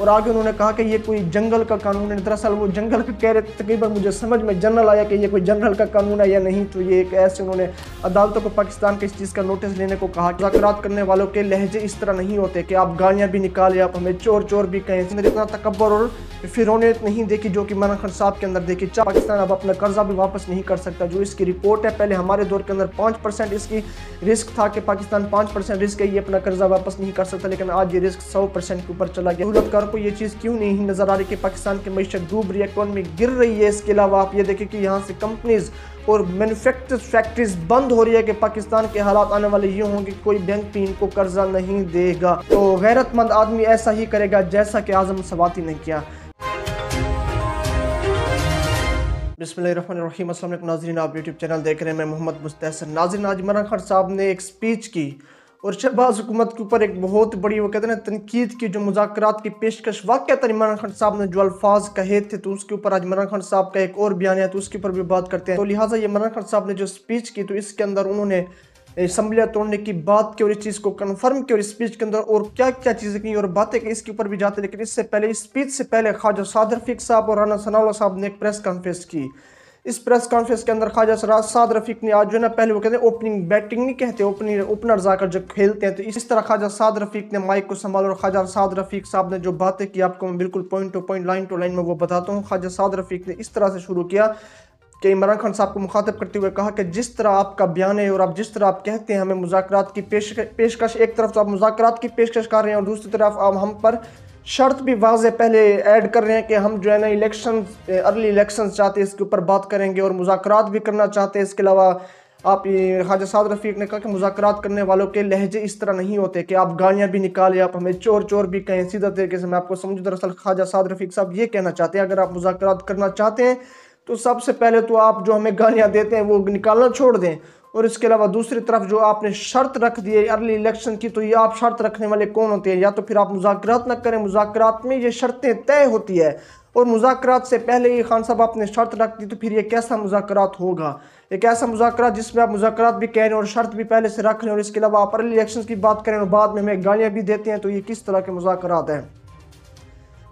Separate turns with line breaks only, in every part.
और आगे उन्होंने कहा कि ये कोई जंगल का कानून है। दरअसल वो जंगल का कह रहे तकरीबन मुझे समझ में जनरल आया कि ये कोई जंगल का कानून है या नहीं तो ये एक ऐसे उन्होंने अदालतों को पाकिस्तान के इस चीज़ का नोटिस लेने को कहा मुजाकरात करने वालों के लहजे इस तरह नहीं होते कि आप गालियाँ भी निकालें आप हमें चोर चोर भी कहें। इतना तकबर और फिरौनियत नहीं देखी जो कि खान साहब के अंदर देखी। पाकिस्तान अब अपना कर्जा भी वापस नहीं कर सकता, जो इसकी रिपोर्ट है, पहले हमारे दौर के अंदर पाँच परसेंट इसकी रिस्क था कि पाकिस्तान पाँच परसेंट रिस्क है, ये अपना कर्जा वापस नहीं कर सकता, लेकिन आज ये रिस्क सौ परसेंट के ऊपर चला गया। सहूलतकार को ये चीज़ क्यों नहीं नज़र आ रही कि पाकिस्तान की मीशत डूब रही है इकॉनमी गिर रही है? इसके अलावा आप ये देखें कि यहाँ से कंपनीज़ और मैन्युफैक्चर फैक्ट्रीज बंद हो रही है कि पाकिस्तान के हालात आने वाले ये होंगे कोई बैंक भी इनको कर्जा नहीं देगा। तो गैरतमंद आदमी ऐसा ही करेगा जैसा कि आज़म सवाती ने किया। अस्सलाम नाजरीन, आप यूट्यूब चैनल देख रहे हैं, मैं मोहम्मद मुस्तैसर नाजरीन। आज इमरान खान साहब ने एक स्पीच की। और शहबाज हुकूमत के ऊपर एक बहुत बड़ी, वो कहते हैं तनकीद की जो मुजाकर की पेशकश वाक़ इमरान खान साहब ने जो अल्फाज कहे थे तो उसके ऊपर आज इमरान खान साहब का एक और बयान है तो उसके ऊपर भी बात करते हैं। तो लिहाजा ये इमरान खान साहब ने जो स्पीच की तो इसके अंदर उन्होंने असम्बलियाँ तोड़ने की बात की और इस चीज़ को कन्फर्म की और स्पीच के अंदर और क्या क्या चीज़ें की और बातें की इसके ऊपर भी जाते लेकिन इससे पहले स्पीच से पहले ख्वाजा सादर साहब और राना सनाउल्ला साहब ने एक प्रेस कॉन्फ्रेंस की। इस प्रेस कॉन्फ्रेंस के अंदर ख्वाजा साद रफीक ने आज जो ना, पहले वो कहते हैं ओपनिंग बैटिंग नहीं कहते ओपनिंग ओपनर जाकर जब खेलते हैं तो इस तरह ख्वाजा साद रफीक ने माइक को संभाला और ख्वाजा साद रफीक साहब ने जो बातें की, आपको मैं बिल्कुल point to point line to line में वो बताता हूँ। ख्वाजा साद रफीक ने इस तरह से शुरू किया कि इमरान खान साहब को मुखातब करते हुए कहा कि जिस तरह आपका बयान है और आप जिस तरह आप कहते हैं, हमें मुजाकर की पेश, पेशकश, एक तरफ़ तो आप मुजाकर की पेशकश कर रहे हैं और दूसरी तरफ़ आप हम पर शर्त भी वाज पहले ऐड कर रहे हैं कि हम जो है ना इलेक्शन अर्ली इलेक्शन चाहते हैं, इसके ऊपर बात करेंगे और मुजाकर भी करना चाहते हैं। इसके अलावा आप ख्वाजा साद रफ़ीक ने कहा कि मुजाकर करने वालों के लहजे इस तरह नहीं होते कि आप गालियाँ भी निकालें, आप हमें चोर चोर भी कहें। सीधा तरीके से मैं आपको समझू, दरअसल ख्वाजा साद रफ़ीक साहब ये कहना चाहते हैं, अगर आप मुजाकर करना चाहते हैं तो सबसे पहले तो आप जो हमें गालियाँ देते हैं, वो निकालना छोड़ दें। और इसके अलावा दूसरी तरफ़ जो आपने शर्त रख दी है अर्ली इलेक्शन की तो ये आप शर्त रखने वाले कौन होते हैं? या तो फिर आप मुजाकर ना करें मुजाकर में ये शर्तें तय होती है। और मुजाकर से पहले ही खान साहब आपने शर्त रख दी तो फिर ये कैसा मुजाकर होगा? एक ऐसा मुजाकर जिसमें आप मुजाकर भी कह रहे हैं और शर्त भी पहले से रख लें, और इसके अलावा आप अर्ली इलेक्शन की बात करें और बाद में हमें गालियाँ भी देते हैं तो ये किस तरह के मुजाकर हैं?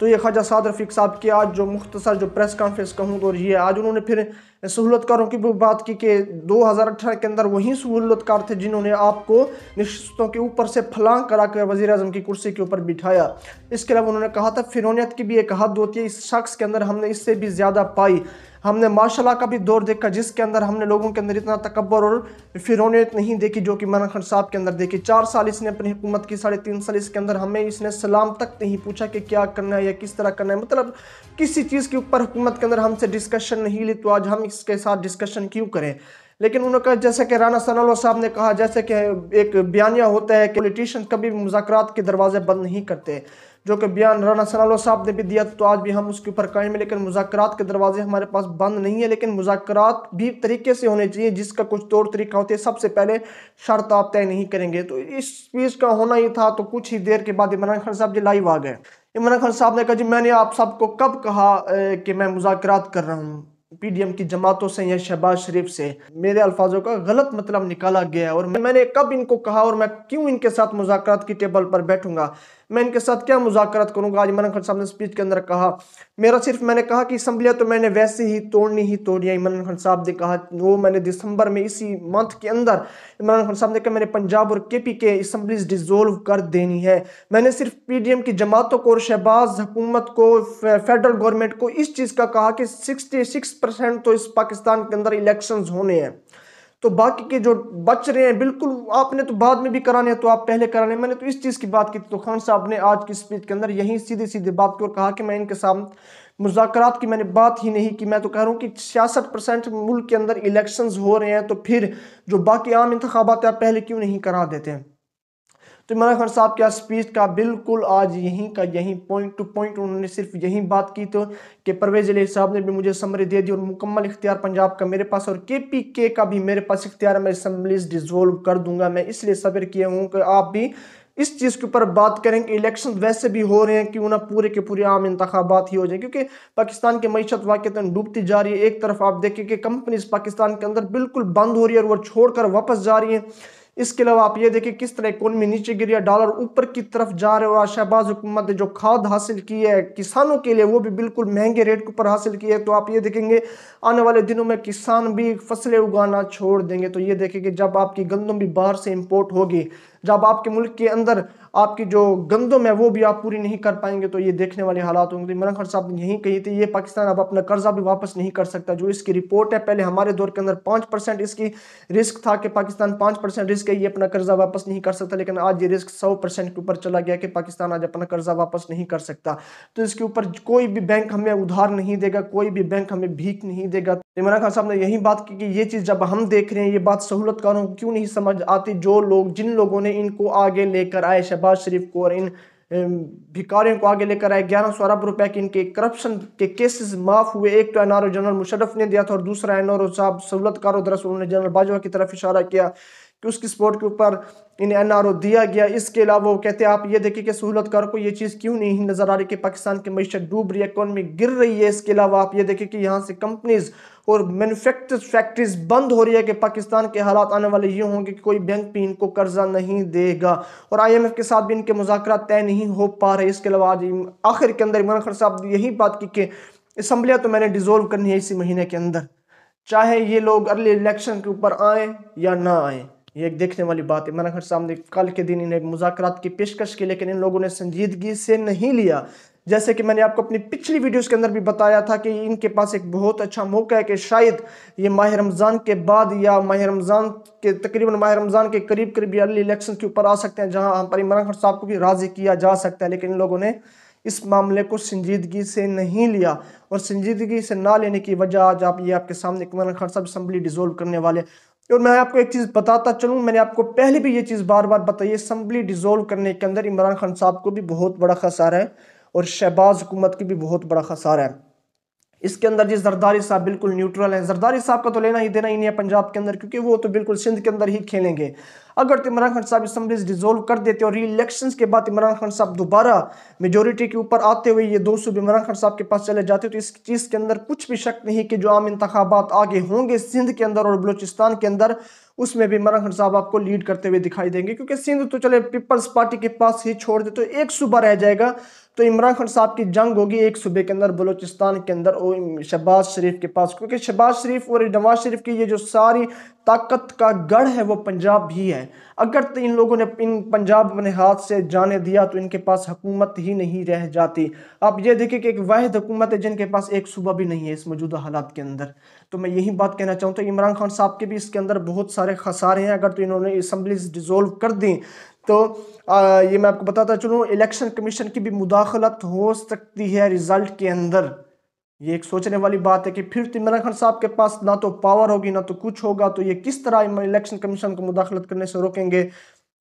तो ये ख्वाजा साद रफ़ीक साहब की आज जो मुख्तसर जो प्रेस कॉन्फ्रेंस कहूँ तो ये आज उन्होंने फिर सहूलतकारों की भी बात की कि 2018 के अंदर वही सहूलतकार थे जिन्होंने आपको निश्चितों के ऊपर से फलांग करा कर वजी अजम की कुर्सी के ऊपर बिठाया। इसके अलावा उन्होंने कहा था, फिरौनियत की भी एक हद होती है, इस शख्स के अंदर हमने इससे भी ज़्यादा पाई। हमने माशाल्लाह का भी दौर देखा, जिसके अंदर हमने लोगों के अंदर इतना तकबर और फिरौनियत नहीं देखी जो कि मना खान साहब के अंदर देखी। चार साल इसने अपनी हुकूमत की, साढ़े तीन साल इसके अंदर हमें इसने सलाम तक नहीं पूछा कि क्या करना है या किस तरह करना है। मतलब किसी चीज़ के ऊपर हुकूमत के अंदर हमसे डिस्कशन नहीं ली तो आज हम इसके साथ डिस्कशन क्यों करें? लेकिन उन्होंने कहा, जैसे कि राना सनालो साहब ने कहा, जैसे कि एक बयानिया होता है कि पोलिटिशियन कभी मुजाकर के दरवाजे बंद नहीं करते। जो कि बयान राना सनालो साहब ने भी दिया तो आज भी हम उसके ऊपर कायम है, लेकिन मुजाकर के दरवाजे हमारे पास बंद नहीं है। लेकिन मुजाकर भी तरीके से होने चाहिए, जिसका कुछ तौर तरीका होता है। सबसे पहले शर्त आप तय नहीं करेंगे। तो इस स्पीच का होना ही था तो कुछ ही देर के बाद इमरान खान साहब जी लाइव आ गए। इमरान खान साहब ने कहा, जी, मैंने आप सबको कब कहा कि मैं मुजाकर कर रहा हूँ? पीडीएम की जमातों से या शहबाज शरीफ से मेरे अल्फाजों का गलत मतलब निकाला गया है और मैंने कब इनको कहा और मैं क्यों इनके साथ मुजाकर की टेबल पर बैठूँगा? मैं इनके साथ क्या मुजाकर करूँगा? आज इमरान खान साहब ने स्पीच के अंदर कहा, मेरा सिर्फ़ मैंने कहा कि असम्बलियाँ तो मैंने वैसे ही तोड़नी ही तोड़िया इमरान खान साहब ने कहा, वो मैंने दिसंबर में इसी मंथ के अंदर इमरान खान साहब ने कहा, मैंने पंजाब और के पी के असम्बलीज डिजोल्व कर देनी है। मैंने सिर्फ़ पी डी एम की जमातों को और शहबाज हुकूमत को फेडरल गवर्नमेंट को इस चीज़ का कहा कि सिक्सटी सिक्स परसेंट तो इस पाकिस्तान के अंदर इलेक्शन होने हैं। तो बाकी के जो बच रहे हैं, बिल्कुल आपने तो बाद में भी कराने तो आप पहले कराने मैंने तो इस चीज़ की बात की तो खान साहब ने आज की स्पीच के अंदर यही सीधे सीधे बात की और कहा कि मैं इनके साथ मुजाकर की मैंने बात ही नहीं की। मैं तो कह रहा हूँ कि छियासठ परसेंट मुल्क के अंदर इलेक्शंस हो रहे हैं तो फिर जो बाकी आम इंतबात आप पहले क्यों नहीं करा देते हैं? तो इमरान खान साहब क्या स्पीच का बिल्कुल आज यहीं का यहीं पॉइंट टू पॉइंट उन्होंने सिर्फ़ यही बात की तो कि परवेज अली साहब ने भी मुझे समरी दे दी और मुकम्मल इख्तियार पंजाब का मेरे पास और के पी के का भी मेरे पास इख्तियार मैं असम्बलीज डिजोल्व कर दूँगा। मैं इसलिए सब्र किया हूँ कि आप भी इस चीज़ के ऊपर बात करें कि इलेक्शन वैसे भी हो रहे हैं, क्यों ना पूरे के पूरे आम इंतबात ही हो जाए? क्योंकि पाकिस्तान की मीशत वाक़ डूबती जा रही है। एक तरफ़ आप देखें कि कंपनीज़ पाकिस्तान के अंदर बिल्कुल बंद हो रही है और वो छोड़ कर वापस जा रही हैं। इसके अलावा आप ये देखें किस तरह इकोनमी नीचे गिरी है डॉलर ऊपर की तरफ़ जा रहे और शहबाज हुकूमत ने जो खाद हासिल की है किसानों के लिए, वो भी बिल्कुल महँगे रेट के ऊपर हासिल की है। तो आप ये देखेंगे, आने वाले दिनों में किसान भी फ़सलें उगाना छोड़ देंगे। तो ये देखेंगे जब आपकी गंदम भी बाहर से इम्पोर्ट होगी। जब आपके मुल्क के अंदर आपकी जो गंदम है, वो भी आप पूरी नहीं कर पाएँगे तो ये देखने वाले हालात होंगे। इमरान खान साहब ने यही कही थी, ये पाकिस्तान अब अपना कर्जा भी वापस नहीं कर सकता। जो इसकी रिपोर्ट है, पहले हमारे दौर के अंदर पाँच परसेंट इसकी रिस्क था कि पाकिस्तान पाँच परसेंट रिस्क है, ये अपना कर्जा वापस नहीं कर सकता। लेकिन आज ये रिस्क सौ परसेंट के ऊपर चला गया कि पाकिस्तान आज अपना कर्जा वापस नहीं कर सकता। तो इसके ऊपर कोई भी बैंक हमें उधार नहीं देगा, कोई भी बैंक हमें भीख नहीं देगा। इमरान खान साहब ने यही बात की कि ये चीज़ जब हम देख रहे हैं, ये बात सहूलतकारों को क्यों नहीं समझ आती? जो लोग, जिन लोगों ने इनको आगे लेकर आए, शहबाज शरीफ को और इन भिकारियों को आगे लेकर आए। ग्यारह सौ अरब रुपए के इनके करप्शन के केसेस माफ़ हुए। एक तो एनआरओ जनरल मुशरफ ने दिया था और दूसरा एनआरओ साहब, सहूलतकारों दरअसल उन्होंने जनरल बाजवा की तरफ़ इशारा किया। कि उसकी सपोर्ट के ऊपर इन्हें एन दिया गया। इसके अलावा वो कहते हैं, आप ये देखिए कि सहूलतकार को ये चीज़ क्यों नहीं नज़र आ रही कि पाकिस्तान की मीशत डूब रही है इकॉनमी गिर रही है। इसके अलावा आप ये देखिए कि यहाँ से कंपनीज़ और मैन्युफैक्चर फैक्ट्रीज बंद हो रही है कि पाकिस्तान के हालात आने वाले ये होंगे कि कोई बैंक भी इनको कर्जा नहीं देगा। और आईएमएफ के साथ भी इनके मुजाकर तय नहीं हो पा रहे। इसके अलावा आज आखिर के अंदर इमरान खान साहब ने यही बात की कि इसम्बलियाँ तो मैंने डिजोल्व करनी है इसी महीने के अंदर। चाहे ये लोग अर्ली इलेक्शन के ऊपर आए या ना आए। ये एक देखने वाली बात है। इमरान खान साहब ने कल के दिन इन्हें मुजाकर की पेशकश की, लेकिन इन लोगों ने संजीदगी से नहीं लिया। जैसे कि मैंने आपको अपनी पिछली वीडियोस के अंदर भी बताया था कि इनके पास एक बहुत अच्छा मौका है कि शायद ये माह रमज़ान के बाद या माह रमज़ान के, तकरीबन माह रमज़ान के करीब करीब अर्ली इलेक्शन के ऊपर आ सकते हैं, जहाँ पर इमरान खान साहब को भी राज़ी किया जा सकता है। लेकिन इन लोगों ने इस मामले को संजीदगी से नहीं लिया और संजीदगी से ना लेने की वजह आज आप, ये आपके सामने इमरान खान साहब असम्बली डिजोल्व करने वाले और मैं आपको एक चीज़ बताता चलूँ, मैंने आपको पहले भी ये चीज़ बार बार बताई असम्बली डिजोल्व करने के अंदर इमरान खान साहब को भी बहुत बड़ा खसारा है और शहबाज हुकूमत की भी बहुत बड़ा खसारा है। इसके अंदर जी जरदारी साहब बिल्कुल न्यूट्रल है। जरदारी साहब का तो लेना ही देना ही नहीं है पंजाब के अंदर, क्योंकि वो तो बिल्कुल सिंध के अंदर ही खेलेंगे। अगर इमरान खान साहब असम्बलीज डिजोल्व कर देते और री इलेक्शन के बाद इमरान खान साहब दोबारा मेजोरिटी के ऊपर आते हुए ये दो सौ इमरान खान साहब के पास चले जाते तो इस चीज़ के अंदर कुछ भी शक नहीं कि जो आम इंतबात आगे होंगे सिंध के अंदर और बलोचिस्तान के अंदर, उसमें भी इमरान खान साहब आपको लीड करते हुए दिखाई देंगे। क्योंकि सिंध तो चले पीपल्स पार्टी के पास ही छोड़ दे तो एक सूबा रह जाएगा। तो इमरान खान साहब की जंग होगी एक सूबे के अंदर, बलोचिस्तान के अंदर, और शहबाज शरीफ के पास। क्योंकि शहबाज शरीफ और नवाज़ शरीफ की ये जो सारी ताकत का गढ़ है, वो पंजाब ही है। अगर तो इन लोगों ने, इन पंजाब अपने हाथ से जाने दिया तो इनके पास हुकूमत ही नहीं रह जाती। आप ये देखिए कि एक वाहिद हुकूमत है, जिनके पास एक सूबा भी नहीं है इस मौजूदा हालात के अंदर। तो मैं यही बात कहना चाहूँ तो इमरान खान साहब के भी इसके अंदर बहुत सारे खसारे हैं। अगर तो इन्होंने असम्बलीज डिजोल्व कर दी तो ये मैं आपको बताता चलूँ इलेक्शन कमीशन की भी मुदाखलत हो सकती है रिज़ल्ट के अंदर। ये एक सोचने वाली बात है कि फिर तो इमरान खान साहब के पास ना तो पावर होगी, ना तो कुछ होगा तो ये किस तरह इलेक्शन कमीशन को मुदाखलत करने से रोकेंगे?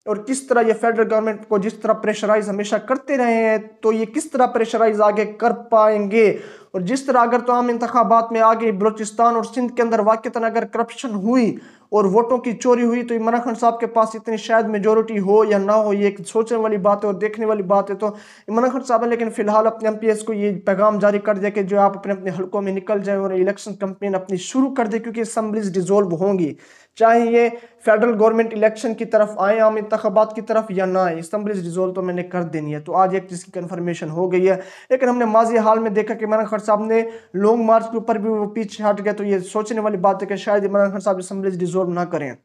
और किस तरह ये फेडरल गवर्नमेंट को जिस तरह प्रेशराइज हमेशा करते रहे हैं तो ये किस तरह प्रेशराइज आगे कर पाएँगे? और जिस तरह अगर तो आम इंतबात में आगे बलोचिस्तान और सिंध के अंदर वाक़ता अगर करप्शन हुई और वोटों की चोरी हुई तो इमरान खान साहब के पास इतनी शायद मेजोरिटी हो या ना हो, ये एक सोचने वाली बात है और देखने वाली बात है। तो इमरान खान साहब ने लेकिन फ़िलहाल अपने एमपीएस को ये पैगाम जारी कर दिया कि जो आप अपने अपने हल्कों में निकल जाए और इलेक्शन कंपेन अपनी शुरू कर दे, क्योंकि असम्बलीज डिजोल्व होंगी। चाहे ये फेडरल गवर्नमेंट इलेक्शन की तरफ़ आए, आम इंतबात की तरफ़ या ना आए असम्बलीज डिजोल्व तो मैंने कर देनी है। तो आज एक चीज़ की कन्फर्मेशन हो गई है। लेकिन हमने माजी हाल में देखा कि इमरान खान साहब ने लॉन्ग मार्च के ऊपर भी वो पीछे हट गए तो ये सोचने वाली बात है कि शायद इमरान खान साहब असम्बलीज डिजोल्व ना करें।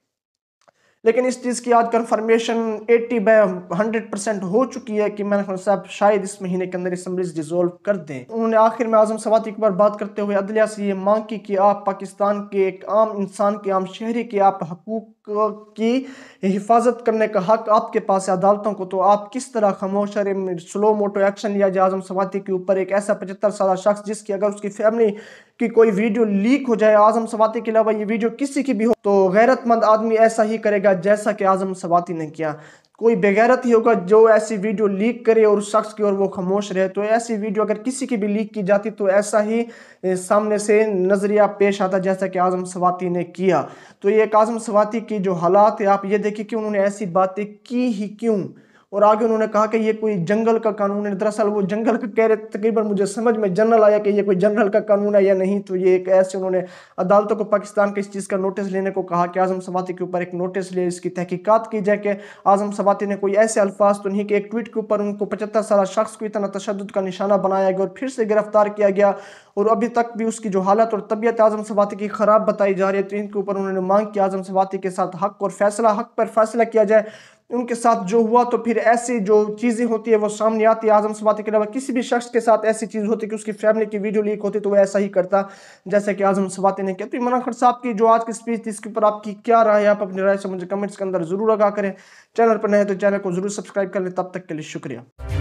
लेकिन इस चीज़ की आज कन्फर्मेशन 80 बाय 100 परसेंट हो चुकी है कि खान साहब, शायद इस महीने के अंदर असम्बलीज डिजोल्व कर दें। उन्होंने आखिर में आज़म सवाती एक बार बात करते हुए अदलिया से ये मांग की कि आप पाकिस्तान के एक आम इंसान के, आम शहरी के, आप हकूक की हिफाजत करने का हक आपके पास है अदालतों को तो आप किस तरह खामोश स्लो मोटो एक्शन लिया जाए आज़म सवाती के ऊपर एक ऐसा पचहत्तर साल शख्स जिसकी अगर उसकी फैमिली की कोई वीडियो लीक हो जाए, आज़म सवाती के अलावा ये वीडियो किसी की भी हो तो गैरतमंद आदमी ऐसा ही करेगा जैसा कि आज़म सवाती ने किया। कोई बेगैरत ही होगा जो ऐसी वीडियो लीक करे और उस शख्स की ओर वो खामोश रहे तो ऐसी वीडियो अगर किसी की भी लीक की जाती तो ऐसा ही सामने से नज़रिया पेश आता जैसा कि आज़म सवाती ने किया। तो ये एक आज़म सवाती की जो हालात है, आप ये देखिए कि उन्होंने ऐसी बातें की ही क्यों? और आगे उन्होंने कहा कि ये कोई जंगल का कानून है। दरअसल वो जंगल का कह रहे तकरीबन मुझे समझ में जनरल आया कि ये कोई जंगल का कानून है या नहीं। तो ये एक ऐसे उन्होंने अदालतों को पाकिस्तान के इस चीज़ का नोटिस लेने को कहा कि आज़म सवाती के ऊपर एक नोटिस ले, इसकी तहकीकत की जाए कि आज़म सवाती ने कोई ऐसे अल्फाज तो नहीं कि एक ट्वीट के ऊपर उनको पचहत्तर साल शख्स को इतना तशद का निशाना बनाया गया और फिर से गिरफ़्तार किया गया और अभी तक भी उसकी जो हालत और तबीयत आज़म सवाती की ख़राब बताई जा रही है तो इनके ऊपर उन्होंने मांग की आज़म सवाती के साथ हक और फैसला, हक पर फैसला किया जाए। उनके साथ जो हुआ तो फिर ऐसी जो चीज़ें होती है, वो सामने आती है। आज़म सवाती के अलावा किसी भी शख्स के साथ ऐसी चीज़ होती कि उसकी फैमिली की वीडियो लीक होती तो वो ऐसा ही करता। जैसा कि आज़म सवाती ने किया तो इमरान खान साहब की जो आज की स्पीच थी, इसके ऊपर आपकी क्या राय है? आप अपनी राय से मुझे कमेंट्स के अंदर ज़रूर आगा करें। चैनल पर नए तो चैनल को ज़रूर सब्सक्राइब कर लें। तब तक के लिए शुक्रिया।